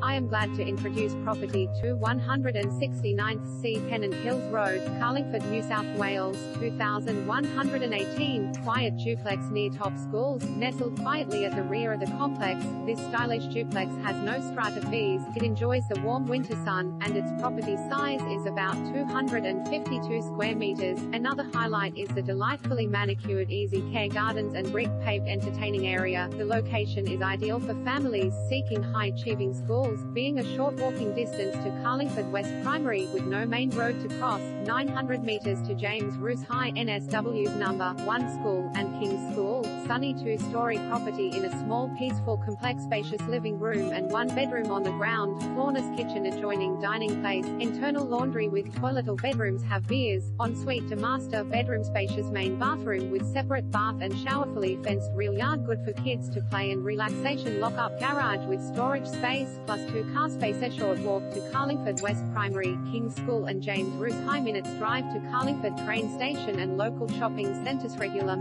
I am glad to introduce property to 169th C Pennant Hills Road, Carlingford, New South Wales, 2118, quiet duplex near top schools, nestled quietly at the rear of the complex. This stylish duplex has no strata fees, it enjoys the warm winter sun, and its property size is about 252 square meters. Another highlight is the delightfully manicured easy care gardens and brick paved entertaining area. The location is ideal for families seeking high-achieving schools, being a short walking distance to Carlingford West Primary with no main road to cross, 900 meters to James Ruse High NSW's number 1 school, and King's School, sunny two-story property in a small peaceful complex spacious living room and one bedroom on the ground, floorless kitchen adjoining dining place, internal laundry with toilet bedrooms have beers, ensuite to master bedroom spacious main bathroom with separate bath and shower fully fenced real yard good for kids to play and relaxation lock-up garage with storage space, plus two car space a short walk to Carlingford West Primary, King's School and James Ruse High minutes drive to Carlingford train station and local shopping centres regular